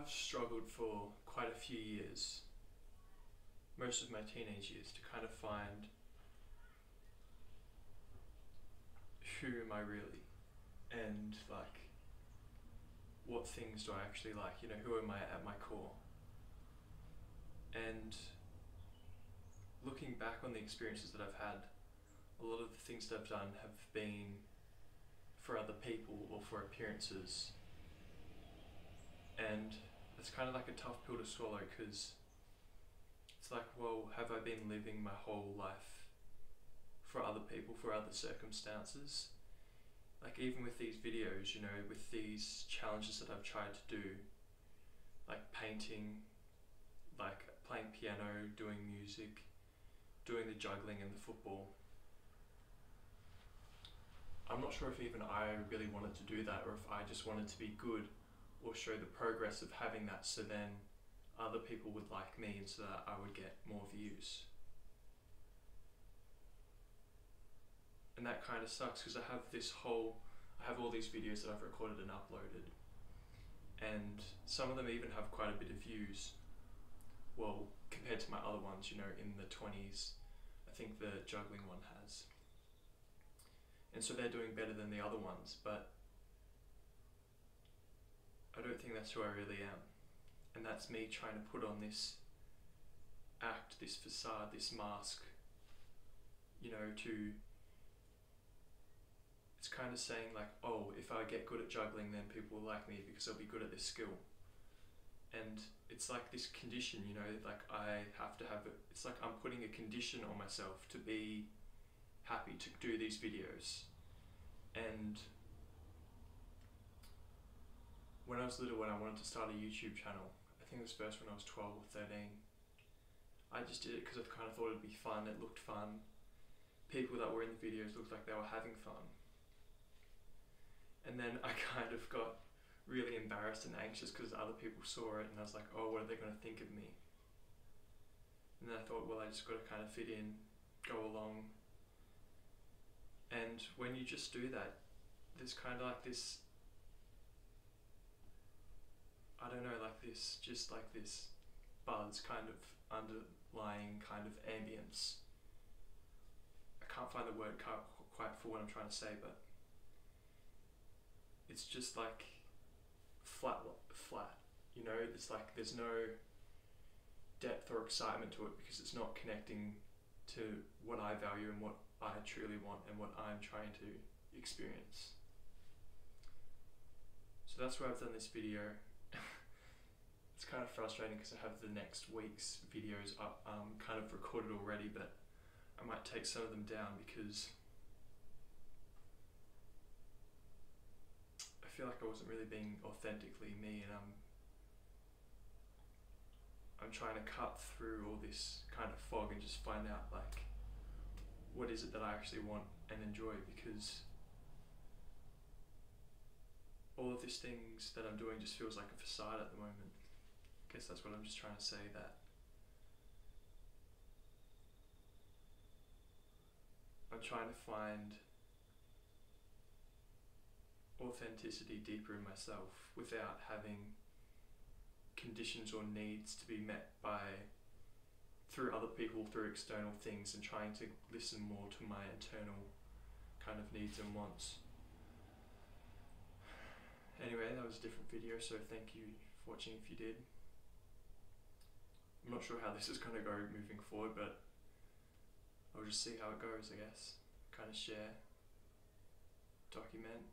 I've struggled for quite a few years, most of my teenage years, to kind of find who am I really, and like what things do I actually like? You know, who am I at my core? And looking back on the experiences that I've had, a lot of the things that I've done have been for other people or for appearances. Kind of like a tough pill to swallow because it's like, well, have I been living my whole life for other people, for other circumstances? Like, even with these videos, you know, with these challenges that I've tried to do, like painting, like playing piano, doing music, doing the juggling and the football. I'm not sure if even I really wanted to do that or if I just wanted to be good or show the progress of having that so then other people would like me and so that I would get more views. And that kind of sucks because I have this whole, I have all these videos that I've recorded and uploaded, and some of them even have quite a bit of views. Well, compared to my other ones, you know, in the 20s, I think the juggling one has. And so they're doing better than the other ones, but I don't think that's who I really am. And that's me trying to put on this act, this facade, this mask, you know, to. It's kind of saying, like, oh, if I get good at juggling, then people will like me because I'll be good at this skill. And it's like this condition, you know, like I have to have it. It's like I'm putting a condition on myself to be happy to do these videos. And when I was little, when I wanted to start a YouTube channel, I think it was first when I was 12 or 13, I just did it because I kind of thought it'd be fun, it looked fun. People that were in the videos looked like they were having fun. And then I kind of got really embarrassed and anxious because other people saw it and I was like, oh, what are they going to think of me? And then I thought, well, I just got to kind of fit in, go along. And when you just do that, there's kind of like this I don't know, like this, just like this buzz kind of underlying kind of ambience. I can't find the word quite for what I'm trying to say, but it's just like flat, flat. You know, it's like there's no depth or excitement to it because it's not connecting to what I value and what I truly want and what I'm trying to experience. So that's why I've done this video kind of frustrating because I have the next week's videos up, um, kind of recorded already, but I might take some of them down because I feel like I wasn't really being authentically me, and I'm I'm trying to cut through all this kind of fog and just find out like what is it that I actually want and enjoy because all of these things that I'm doing just feels like a facade at the moment guess that's what I'm just trying to say that I'm trying to find authenticity deeper in myself without having conditions or needs to be met by through other people through external things and trying to listen more to my internal kind of needs and wants. Anyway that was a different video so thank you for watching if you did not sure how this is going to go moving forward, but I'll just see how it goes, I guess. Kind of share, document,